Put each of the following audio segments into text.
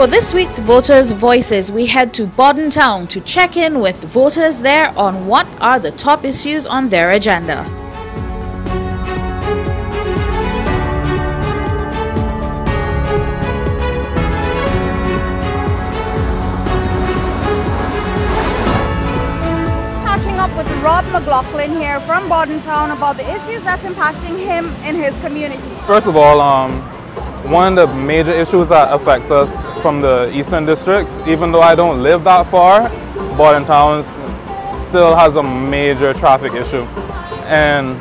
For this week's Voters' Voices, we head to Bodden Town to check in with voters there on what are the top issues on their agenda. catching up with Rob McLaughlin here from Bodden Town about the issues that's impacting him in his community. First of all, um, one of the major issues that affect us from the eastern districts, even though I don't live that far, Bodden Towns still has a major traffic issue. And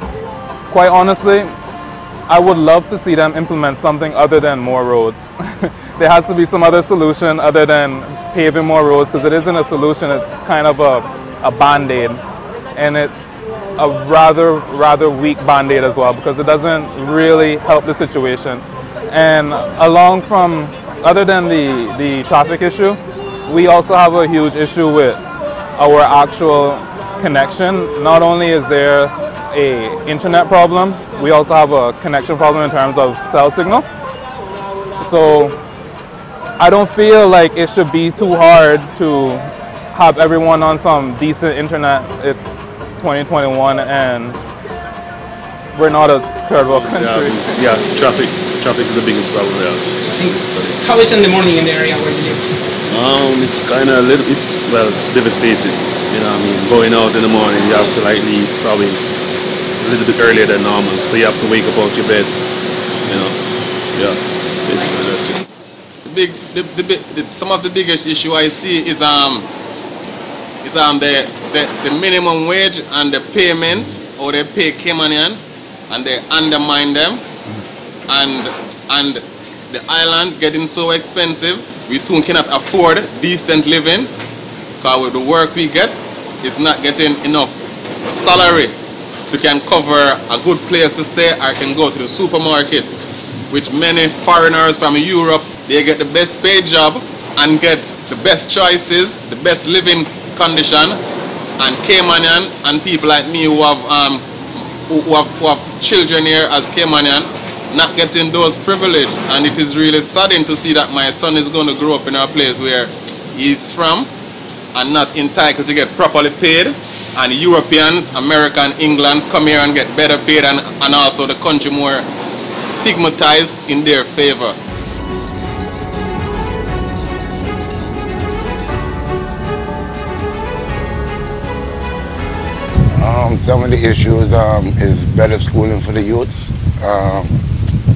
quite honestly, I would love to see them implement something other than more roads. there has to be some other solution other than paving more roads because it isn't a solution, it's kind of a, a band-aid. And it's a rather, rather weak band-aid as well because it doesn't really help the situation. And along from, other than the, the traffic issue, we also have a huge issue with our actual connection. Not only is there a internet problem, we also have a connection problem in terms of cell signal. So I don't feel like it should be too hard to have everyone on some decent internet. It's 2021 and we're not a third world country. Yeah, yeah, traffic traffic is the biggest problem there. Basically. How is it in the morning in the area where you live? Um, it's kind of a little, it's, well, it's devastating. You know what I mean? Going out in the morning, you have to like leave probably a little bit earlier than normal. So you have to wake up out your bed. You know? Yeah, basically that's it. The big, the, the, the, some of the biggest issue I see is um, is um the, the, the minimum wage and the payments, or they pay Caymanian, and they undermine them, and and the island getting so expensive, we soon cannot afford decent living, because with the work we get, is not getting enough salary to can cover a good place to stay or can go to the supermarket which many foreigners from Europe, they get the best paid job and get the best choices, the best living condition. And Caymanian and people like me who have, um, who, have, who have children here as Caymanian, not getting those privileges. And it is really saddening to see that my son is going to grow up in a place where he's from and not entitled to get properly paid. And Europeans, American, Englands come here and get better paid and, and also the country more stigmatized in their favor. Um, some of the issues um, is better schooling for the youths. Um,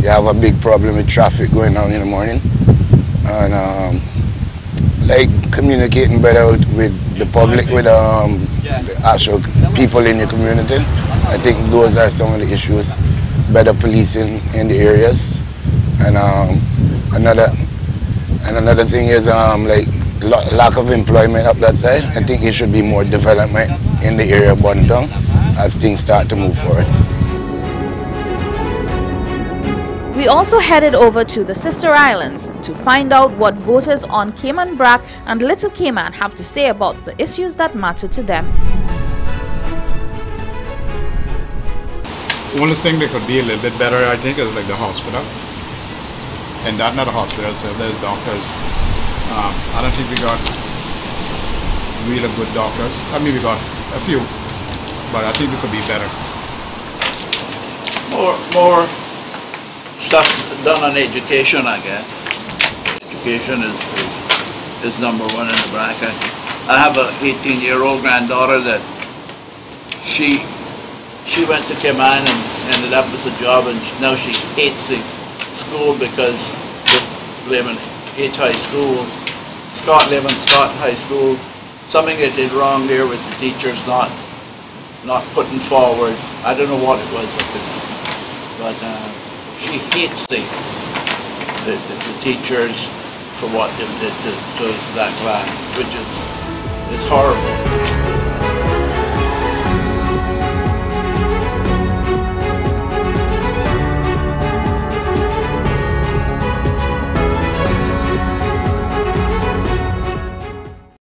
you have a big problem with traffic going on in the morning, and um, like communicating better with, with the public, with um, the actual people in your community. I think those are some of the issues. Better policing in the areas, and um, another and another thing is um, like lack of employment up that side. I think it should be more development in the area of Bodden Town as things start to move forward. We also headed over to the sister islands to find out what voters on Cayman Brac and Little Cayman have to say about the issues that matter to them. Only thing that could be a little bit better, I think, is like the hospital. And that not a hospital, so there's doctors. Um, I don't think we got really good doctors. I mean, we got a few, but I think we could be better. More, more stuff done on education, I guess. Education is, is, is number one in the bracket. I have a 18-year-old granddaughter that she she went to Cayman and ended up with a job, and now she hates the school because they live H High School. Scott live Scott High School. Something they did wrong there with the teachers not not putting forward. I don't know what it was, but uh, she hates the the, the, the teachers for what they did to, to that class, which is it's horrible.